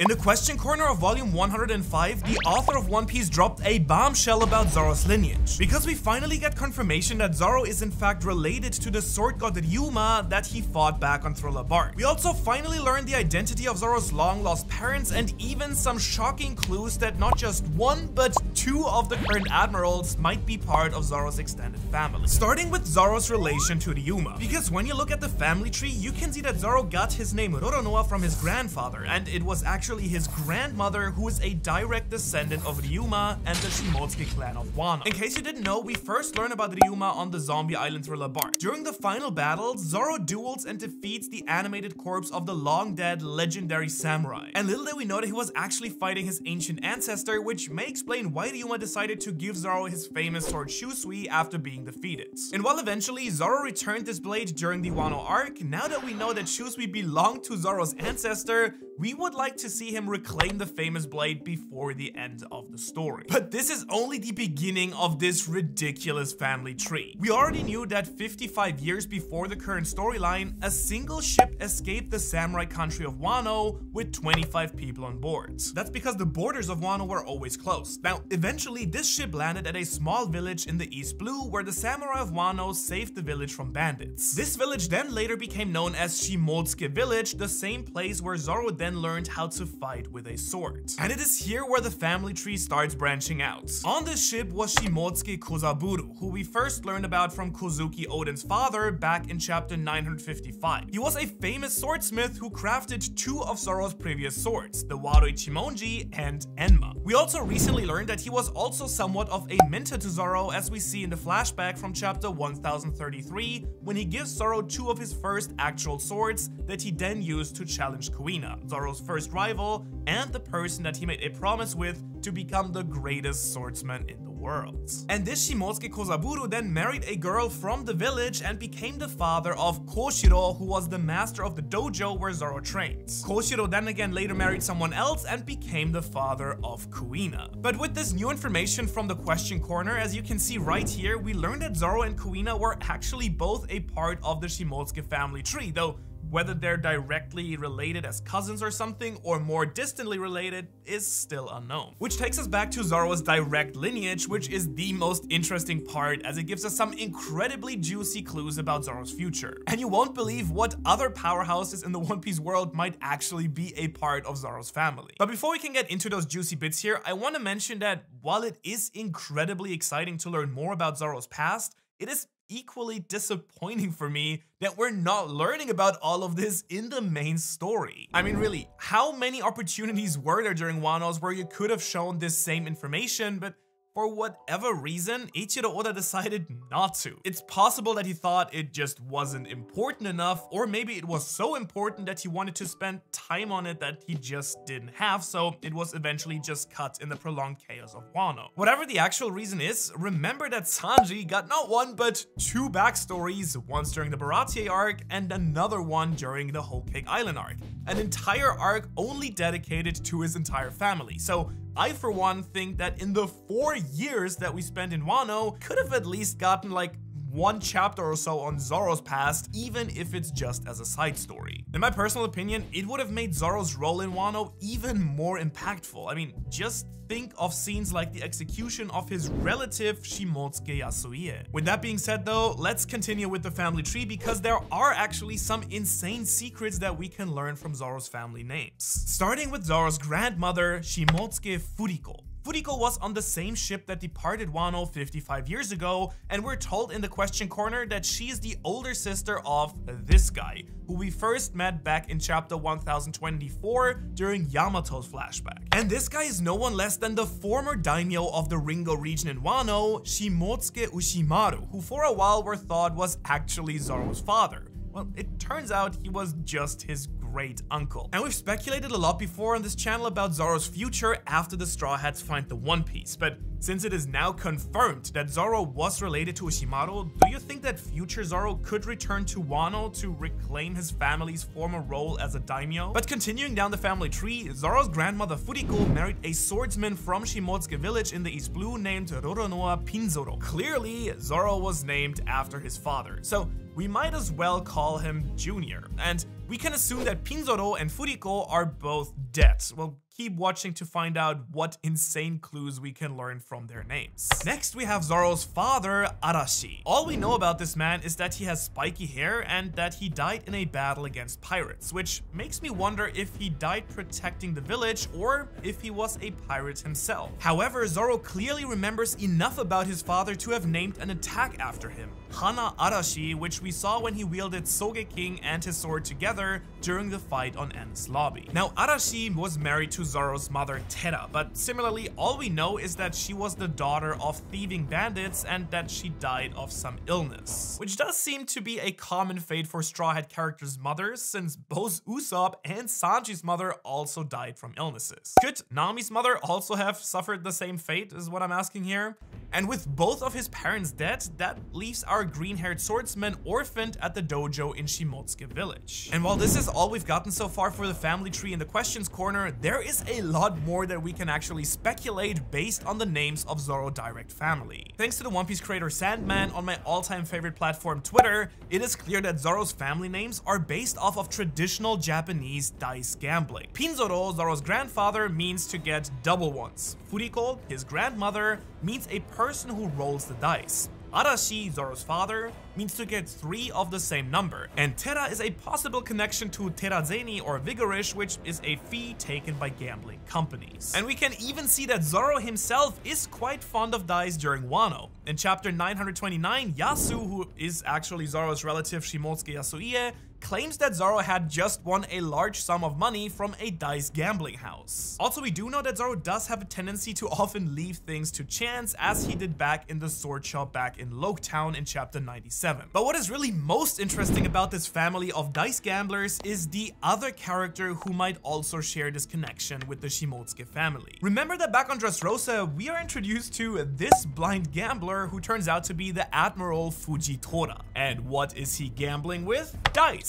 In the question corner of volume 105, the author of One Piece dropped a bombshell about Zoro's lineage. Because we finally get confirmation that Zoro is in fact related to the sword god Ryuma that he fought back on Thriller Bark. We also finally learn the identity of Zoro's long lost parents and even some shocking clues that not just one, but two of the current admirals might be part of Zoro's extended family. Starting with Zoro's relation to Ryuma. Because when you look at the family tree, you can see that Zoro got his name Roronoa from his grandfather, and it was actually actually his grandmother, who is a direct descendant of Ryuma and the Shimotsuki clan of Wano. In case you didn't know, we first learn about Ryuma on the zombie island Thriller Bark. During the final battle, Zoro duels and defeats the animated corpse of the long-dead legendary samurai. And little did we know that he was actually fighting his ancient ancestor, which may explain why Ryuma decided to give Zoro his famous sword Shusui after being defeated. And while eventually Zoro returned this blade during the Wano arc, now that we know that Shusui belonged to Zoro's ancestor, we would like to see him reclaim the famous blade before the end of the story. But this is only the beginning of this ridiculous family tree. We already knew that 55 years before the current storyline, a single ship escaped the samurai country of Wano with 25 people on board. That's because the borders of Wano were always closed. Now, eventually this ship landed at a small village in the East Blue where the samurai of Wano saved the village from bandits. This village then later became known as Shimotsuki Village, the same place where Zoro then then learned how to fight with a sword. And it is here where the family tree starts branching out. On this ship was Shimotsuki Kozaburo, who we first learned about from Kozuki Oden's father back in chapter 955. He was a famous swordsmith who crafted two of Zoro's previous swords, the Wado Ichimonji and Enma. We also recently learned that he was also somewhat of a mentor to Zoro as we see in the flashback from chapter 1033 when he gives Zoro two of his first actual swords that he then used to challenge Kuina. Zoro's first rival, and the person that he made a promise with to become the greatest swordsman in the world. And this Shimotsuki Kozaburo then married a girl from the village and became the father of Koshiro, who was the master of the dojo where Zoro trains. Koshiro then again later married someone else and became the father of Kuina. But with this new information from the question corner, as you can see right here, we learned that Zoro and Kuina were actually both a part of the Shimotsuki family tree, though whether they're directly related as cousins or something, or more distantly related, is still unknown. Which takes us back to Zoro's direct lineage, which is the most interesting part as it gives us some incredibly juicy clues about Zoro's future. And you won't believe what other powerhouses in the One Piece world might actually be a part of Zoro's family. But before we can get into those juicy bits here, I want to mention that while it is incredibly exciting to learn more about Zoro's past, it is equally disappointing for me that we're not learning about all of this in the main story. I mean, really, how many opportunities were there during Wano's where you could have shown this same information, but for whatever reason, Eiichiro Oda decided not to. It's possible that he thought it just wasn't important enough, or maybe it was so important that he wanted to spend time on it that he just didn't have, so it was eventually just cut in the prolonged chaos of Wano. Whatever the actual reason is, remember that Sanji got not one but two backstories, once during the Baratie arc and another one during the Whole Cake Island arc. An entire arc only dedicated to his entire family, so I, for one, think that in the four years that we spent in Wano, could have at least gotten like one chapter or so on Zoro's past, even if it's just as a side story. In my personal opinion, it would have made Zoro's role in Wano even more impactful. I mean, just think of scenes like the execution of his relative Shimotsuki Yasuie. With that being said though, let's continue with the family tree because there are actually some insane secrets that we can learn from Zoro's family names. Starting with Zoro's grandmother, Shimotsuki Furiko. Furiko was on the same ship that departed Wano 55 years ago, and we're told in the question corner that she is the older sister of this guy, who we first met back in chapter 1024 during Yamato's flashback. And this guy is no one less than the former daimyo of the Ringo region in Wano, Shimotsuki Ushimaru, who for a while were thought was actually Zoro's father. Well, it turns out he was just his great uncle. And we've speculated a lot before on this channel about Zoro's future after the Straw Hats find the One Piece, but since it is now confirmed that Zoro was related to Ushimaru, do you think that future Zoro could return to Wano to reclaim his family's former role as a daimyo? But continuing down the family tree, Zoro's grandmother Furiko married a swordsman from Shimotsuki village in the East Blue named Roronoa Pinzoro. Clearly, Zoro was named after his father, so we might as well call him Junior. And we can assume that Pinzoro and Furiko are both dead. Well, keep watching to find out what insane clues we can learn from their names. Next, we have Zoro's father, Arashi. All we know about this man is that he has spiky hair and that he died in a battle against pirates, which makes me wonder if he died protecting the village or if he was a pirate himself. However, Zoro clearly remembers enough about his father to have named an attack after him, Hana Arashi, which we saw when he wielded Sogeking and his sword together during the fight on Enies Lobby. Now, Arashi was married to Zoro's mother Terra, but similarly, all we know is that she was the daughter of thieving bandits and that she died of some illness. Which does seem to be a common fate for Straw Hat characters' mothers, since both Usopp and Sanji's mother also died from illnesses. Could Nami's mother also have suffered the same fate, is what I'm asking here? And with both of his parents dead, that leaves our green-haired swordsman orphaned at the dojo in Shimotsuki village. And while this is all we've gotten so far for the family tree in the questions corner, there is a lot more that we can actually speculate based on the names of Zoro direct family. Thanks to the One Piece creator Sandman on my all-time favorite platform Twitter, it is clear that Zoro's family names are based off of traditional Japanese dice gambling. Pinzoro, Zoro's grandfather, means to get double ones. Furiko, his grandmother, means a person who rolls the dice. Arashi, Zoro's father, means to get three of the same number, and Terra is a possible connection to Terrazeni or Vigorish, which is a fee taken by gambling companies. And we can even see that Zoro himself is quite fond of dice during Wano. In chapter 929, Yasu, who is actually Zoro's relative Shimotsuki Yasuie, claims that Zoro had just won a large sum of money from a dice gambling house. Also, we do know that Zoro does have a tendency to often leave things to chance as he did back in the sword shop back in Loguetown in chapter 97. But what is really most interesting about this family of dice gamblers is the other character who might also share this connection with the Shimotsuki family. Remember that back on Dressrosa, we are introduced to this blind gambler who turns out to be the Admiral Fujitora. And what is he gambling with? Dice.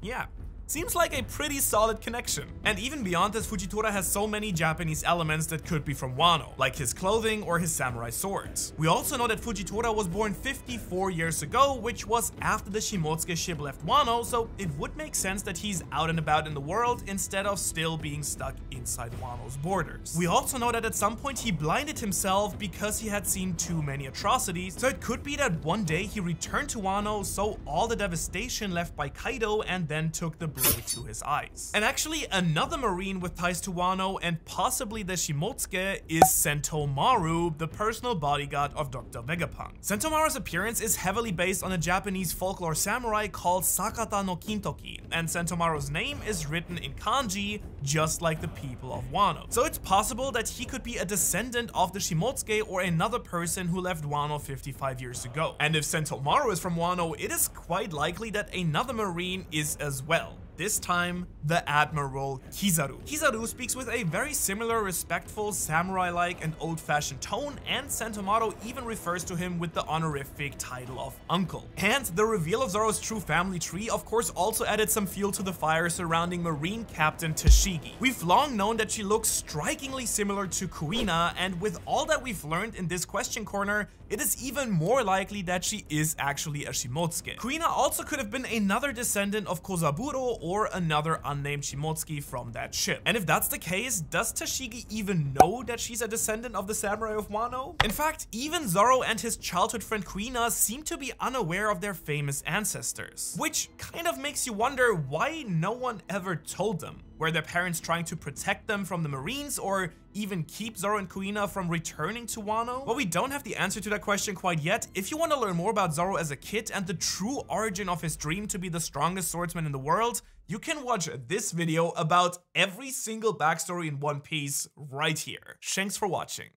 Yeah, Seems like a pretty solid connection. And even beyond this, Fujitora has so many Japanese elements that could be from Wano, like his clothing or his samurai swords. We also know that Fujitora was born 54 years ago, which was after the Shimotsuki ship left Wano, so it would make sense that he's out and about in the world instead of still being stuck inside Wano's borders. We also know that at some point he blinded himself because he had seen too many atrocities, so it could be that one day he returned to Wano, saw all the devastation left by Kaido, and then took the to his eyes. And actually, another marine with ties to Wano and possibly the Shimotsuki is Sentomaru, the personal bodyguard of Dr. Vegapunk. Sentomaru's appearance is heavily based on a Japanese folklore samurai called Sakata no Kintoki, and Sentomaru's name is written in kanji just like the people of Wano. So it's possible that he could be a descendant of the Shimotsuki or another person who left Wano 55 years ago. And if Sentomaru is from Wano, it is quite likely that another marine is as well this time the Admiral Kizaru. Kizaru speaks with a very similar, respectful, samurai-like and old-fashioned tone, and Sentomaru even refers to him with the honorific title of uncle. And the reveal of Zoro's true family tree of course also added some fuel to the fire surrounding Marine Captain Tashigi. We've long known that she looks strikingly similar to Kuina, and with all that we've learned in this question corner, it is even more likely that she is actually a Shimotsuki. Kuina also could have been another descendant of Kozaburo or another unnamed Shimotsuki from that ship. And if that's the case, does Tashigi even know that she's a descendant of the samurai of Wano? In fact, even Zoro and his childhood friend Kuina seem to be unaware of their famous ancestors, which kind of makes you wonder why no one ever told them. Were their parents trying to protect them from the Marines or even keep Zoro and Kuina from returning to Wano? Well, we don't have the answer to that question quite yet. If you want to learn more about Zoro as a kid and the true origin of his dream to be the strongest swordsman in the world, you can watch this video about every single backstory in One Piece right here. Thanks for watching.